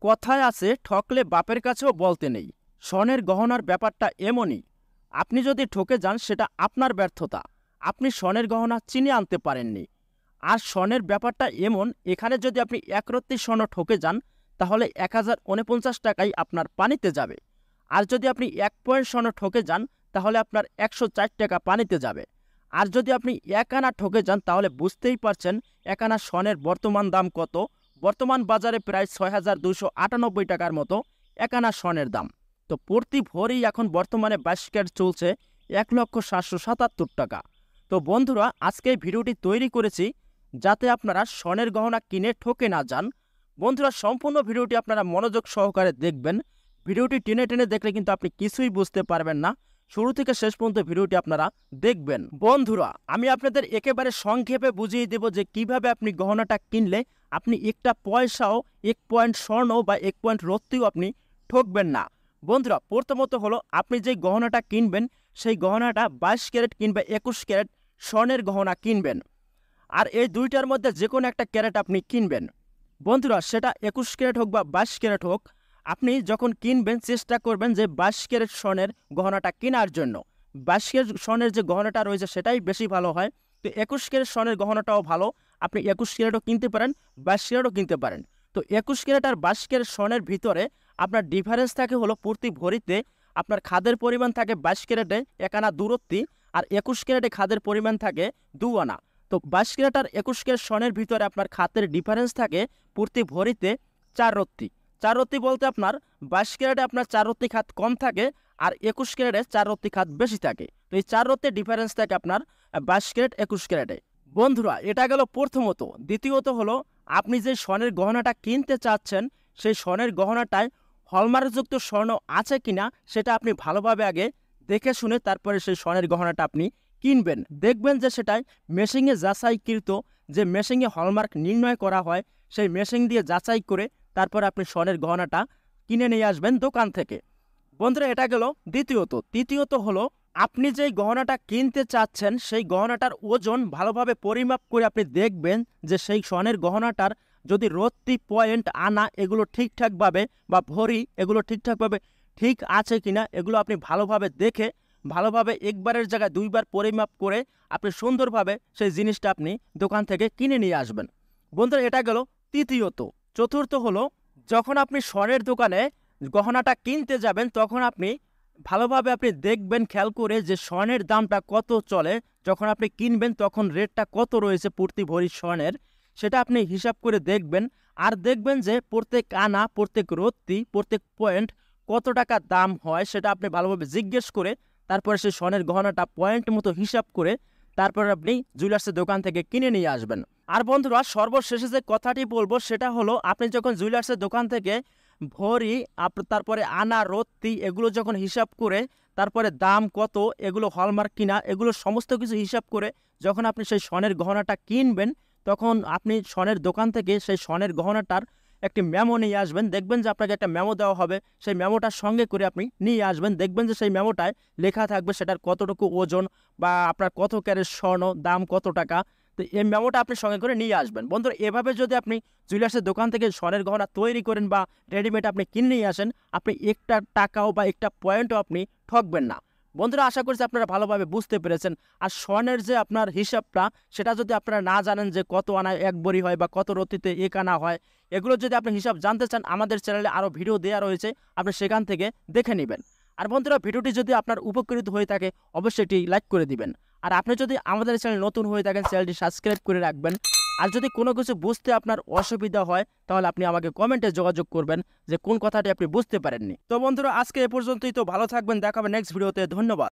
কথায় আছে, ঠকলে বাপের কাছেও বলতে নেই। স্বর্ণের গহনার ব্যাপারটা এমনই। আপনি যদি ঠকে যান, সেটা আপনার ব্যর্থতা। আপনি স্বর্ণের গহনা চিনে আনতে পারেননি। আর স্বর্ণের ব্যাপারটা এমন, এখানে যদি আপনি একরত্তি স্বর্ণ ঠকে যান, তাহলে এক হাজার উনপঞ্চাশ টাকাই আপনার পানিতে যাবে। আর যদি আপনি এক পয়েন্ট স্বর্ণ ঠকে যান, তাহলে আপনার একশো চার টাকা পানিতে যাবে। আর যদি আপনি এক আনা ঠকে যান, তাহলে বুঝতেই পারছেন, এক আনা স্বর্ণের বর্তমান দাম কত। বর্তমান বাজারে প্রায় ছয় হাজার দুশো আটানব্বই টাকার মতো একানা স্বর্ণের দাম। তো প্রতি ভরেই এখন বর্তমানে বাইশ চলছে এক লক্ষ সাতশো সাতাত্তর টাকা। তো বন্ধুরা, আজকে ভিডিওটি তৈরি করেছি যাতে আপনারা স্বর্ণের গহনা কিনে ঠকে না যান। বন্ধুরা, সম্পূর্ণ ভিডিওটি আপনারা মনোযোগ সহকারে দেখবেন। ভিডিওটি টেনে টেনে দেখলে কিন্তু আপনি কিছুই বুঝতে পারবেন না। শুরু থেকে শেষ পর্যন্ত ভিডিওটি আপনারা দেখবেন। বন্ধুরা, আমি আপনাদের একেবারে সংক্ষেপে বুঝিয়ে দেব যে কীভাবে আপনি গহনাটা কিনলে আপনি একটা পয়সাও, এক পয়েন্ট স্বর্ণ বা এক পয়েন্ট রত্তিও আপনি ঠকবেন না। বন্ধুরা, প্রথমত হলো আপনি যে গহনাটা কিনবেন, সেই গহনাটা বাইশ ক্যারেট কিংবা একুশ ক্যারেট স্বর্ণের গহনা কিনবেন। আর এই দুইটার মধ্যে যে কোনো একটা ক্যারেট আপনি কিনবেন। বন্ধুরা, সেটা একুশ ক্যারেট হোক বা বাইশ ক্যারেট হোক আপনি যখন কিনবেন, চেষ্টা করবেন যে বাইশ স্বর্ণের গহনাটা কেনার জন্য। বাইশ স্বর্ণের যে গহনাটা রয়েছে, সেটাই বেশি ভালো হয়। তো একুশ ক্যারেট স্বর্ণের গহনাটাও ভালো। আপনি একুশ ক্যারেটও কিনতে পারেন বাইশ ক্যারেটও কিনতে পারেন। তো একুশ ক্যারেট আর বাইশ ক্যারেট স্বর্ণের ভিতরে আপনার ডিফারেন্স থাকে হলো প্রতি ভরিতে আপনার খাদের পরিমাণ থাকে বাইশ ক্যারেটে এক আনা দূরত্বই আর একুশ ক্যারেটে খাদের পরিমাণ থাকে দু আনা। তো বাইশ ক্যারেট আর একুশ ক্যারেট স্বর্ণের ভিতরে আপনার খাতের ডিফারেন্স থাকে প্রতি ভরিতে চার রত্তি। চার বলতে আপনার বাইশ ক্যারেটে আপনার চার রত্তি খাত কম থাকে আর একুশ ক্যারেটে চার খাত বেশি থাকে। তো এই চার রত্তির ডিফারেন্স থাকে আপনার বাইশ ক্যারেট, একুশ ক্যারেটে। বন্ধুরা, এটা গেল প্রথমত। দ্বিতীয়ত হলো, আপনি যে স্বর্ণের গহনাটা কিনতে চাচ্ছেন, সেই স্বর্ণের গহনাটায় হলমার্কযুক্ত স্বর্ণ আছে কিনা, সেটা আপনি ভালোভাবে আগে দেখে শুনে তারপরে সেই স্বর্ণের গহনাটা আপনি কিনবেন। দেখবেন যে সেটাই মেশিংয়ে যাচাইকৃত যে মেশিংয়ে হলমার্ক নির্ণয় করা হয়, সেই মেশিং দিয়ে যাচাই করে তারপরে আপনি স্বর্ণের গহনাটা কিনে নিয়ে আসবেন দোকান থেকে। বন্ধুরা, এটা গেল দ্বিতীয়ত। তৃতীয়ত হলো, আপনি যেই গহনাটা কিনতে চাচ্ছেন, সেই গহনাটার ওজন ভালোভাবে পরিমাপ করে আপনি দেখবেন যে সেই স্বর্ণের গহনাটার যদি রত্তি পয়েন্ট আনা, এগুলো ঠিকঠাকভাবে বা ভরি, এগুলো ঠিকঠাকভাবে ঠিক আছে কিনা, এগুলো আপনি ভালোভাবে দেখে, ভালোভাবে একবারের জায়গায় দুইবার পরিমাপ করে আপনি সুন্দরভাবে সেই জিনিসটা আপনি দোকান থেকে কিনে নিয়ে আসবেন। বন্ধুরা, এটা গেল তৃতীয়ত। চতুর্থ হলো, যখন আপনি স্বর্ণের দোকানে গহনাটা কিনতে যাবেন, তখন আপনি ভালোভাবে আপনি দেখবেন, খেয়াল করে যে স্বর্ণের দামটা কত চলে। যখন আপনি কিনবেন, তখন রেটটা কত রয়েছে প্রতি ভরি স্বর্ণের, সেটা আপনি হিসাব করে দেখবেন। আর দেখবেন যে প্রত্যেক আনা, প্রত্যেক রত্তি, প্রত্যেক পয়েন্ট কত টাকা দাম হয়, সেটা আপনি ভালোভাবে জিজ্ঞেস করে, তারপরে সেই স্বর্ণের গহনাটা পয়েন্ট মতো হিসাব করে, তারপর আপনি জুয়েলার্সের দোকান থেকে কিনে নিয়ে আসবেন। আর বন্ধুরা, সর্বশেষে যে কথাটি বলব সেটা হলো, আপনি যখন জুয়েলার্সের দোকান থেকে ভরি তারপরে আনা, রত্তি, এগুলো যখন হিসাব করে, তারপরে দাম কত, এগুলো হলমার্ক কিনা, এগুলো সমস্ত কিছু হিসাব করে যখন আপনি সেই স্বর্ণের গহনাটা কিনবেন, তখন আপনি স্বর্ণের দোকান থেকে সেই স্বর্ণের গহনাটার একটি মেমো নিয়ে আসবেন। দেখবেন যে আপনাকে একটা মেমো দেওয়া হবে। সেই মেমোটার সঙ্গে করে আপনি নিয়ে আসবেন। দেখবেন যে সেই মেমোটায় লেখা থাকবে সেটার কতটুকু ওজন বা আপনার কত ক্যারেট স্বর্ণ, দাম কত টাকা তো এই মেমোটা আপনি সঙ্গে করে নিয়ে আসবেন। বন্ধুরা, এভাবে যদি আপনি জুয়েলার্সের দোকান থেকে স্বর্ণের গহনা তৈরি করেন বা রেডিমেড আপনি কিনে নিয়ে আসেন, আপনি একটা টাকাও বা একটা পয়েন্টও আপনি ঠকবেন না। বন্ধুরা, আশা করছি আপনারা ভালোভাবে বুঝতে পেরেছেন। আর স্বর্ণের যে আপনার হিসাবটা, সেটা যদি আপনারা না জানেন যে কত আনা এক বড়ি হয় বা কত রতিতে এক আনা হয়, এগুলো যদি আপনি হিসাব জানতে চান, আমাদের চ্যানেলে আরও ভিডিও দেওয়া রয়েছে। আপনি সেখান থেকে দেখে নেবেন। আর বন্ধুরা, ভিডিওটি যদি আপনার উপকৃত হয়ে থাকে, অবশ্যই এটি লাইক করে দিবেন। আর আপনি যদি আমাদের চ্যানেল নতুন হয়ে থাকেন, চ্যানেলটি সাবস্ক্রাইব করে রাখবেন। আর যদি কোনো কিছু বুঝতে আপনার অসুবিধা হয়, তাহলে আপনি আমাকে কমেন্টে যোগাযোগ করবেন যে কোন কথাটি আপনি বুঝতে পারেননি। তো বন্ধুরা, আজকে এ পর্যন্তই। তো ভালো থাকবেন দেখাবেন নেক্সট ভিডিওতে ধন্যবাদ।